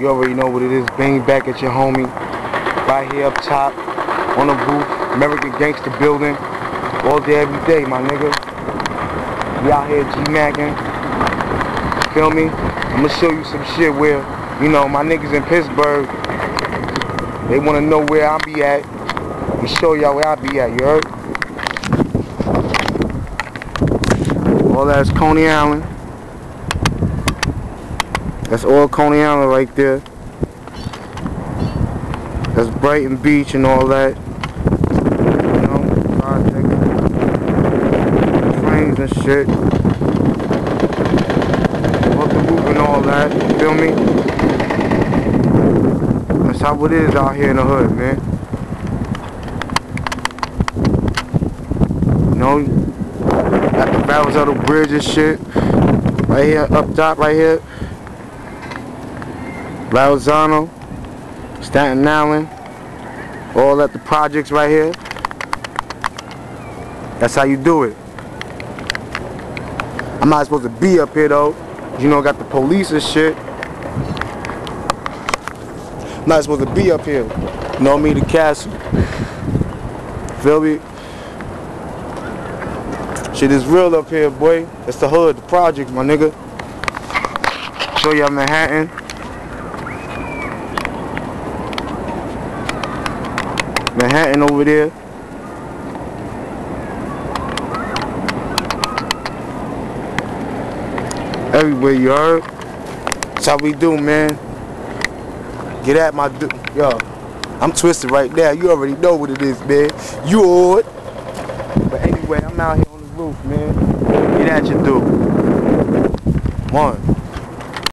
You already know what it is. Bang back at your homie. Right here up top. On the roof. American Gangster Building. All day, every day, my nigga. We out here G-Macking. Feel me? I'm gonna show you some shit where, you know, my niggas in Pittsburgh, they wanna know where I be at. We show y'all where I be at, you heard? All that's Coney Island. That's all Coney Island right there. That's Brighton Beach and all that. You know, projects, trains and shit. Off the roof and all that, you feel me? That's how it is out here in the hood, man. You know, got the Verrazano Bridge and shit. Right here, up top, right here. Verrazano, Staten Island, all at the projects right here. That's how you do it. I'm not supposed to be up here though. You know, got the police and shit. I'm not supposed to be up here. You know me, the castle. Feel me? Shit is real up here, boy. That's the hood, the project, my nigga. Show y'all Manhattan. Manhattan over there. Everywhere you heard. That's how we do, man. Get at my du- yo. I'm twisted right now. You already know what it is, man. You old. But anyway, I'm out here on the roof, man. Get at your dude. One.